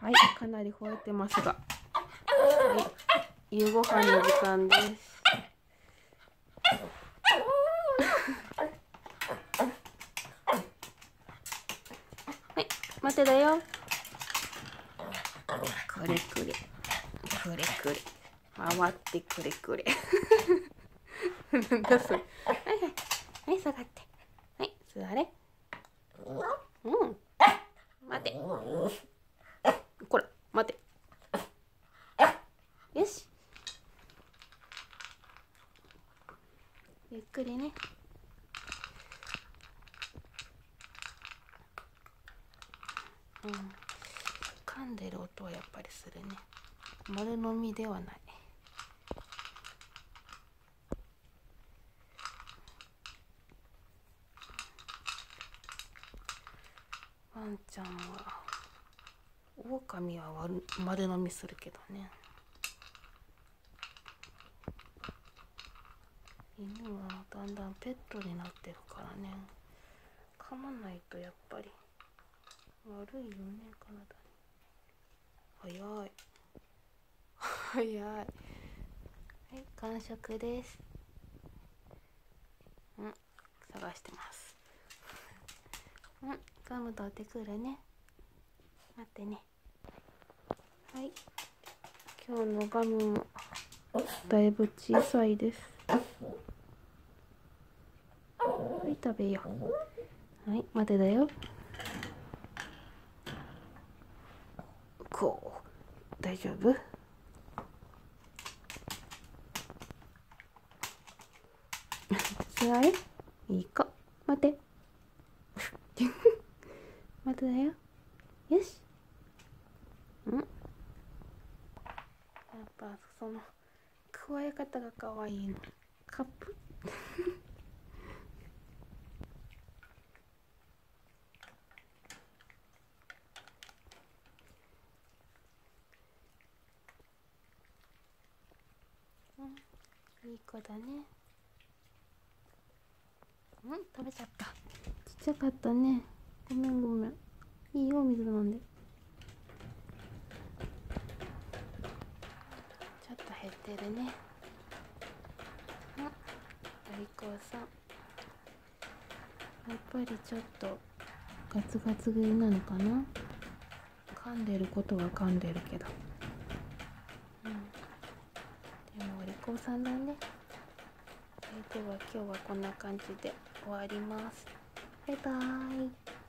はいかなり吠えてますが、はい、夕ご飯の時間です。はい待てだよ。くれくれ。くれくれ。回ってくれくれ。なんだそれ。はいはい。はい下がって。はい座れ。うん。待てこら待てよしゆっくりね。うん。噛んでる音はやっぱりするね。丸飲みではない。ワンちゃんは狼は丸飲みするけどね。犬はだんだんペットになってるからね。噛まないとやっぱり。悪いよね体に。早い。早い。はい完食です。うん探してます。うんガム取ってくるね。待ってね。はい。今日のガムもだいぶ小さいです。はい食べよう。はい待てだよ。こう。大丈夫？座れいい子待て。待てだよ。よし。ん。やっぱその加え方が可愛いのカップ？いい子だね。うん食べちゃった。ちっちゃかったね。ごめんごめん。いいよ水飲んで。ちょっと減ってるね。あお利口さん。やっぱりちょっとガツガツ食いなのかな。噛んでることは噛んでるけど高さんだね。では今日はこんな感じで終わります。バイバーイ。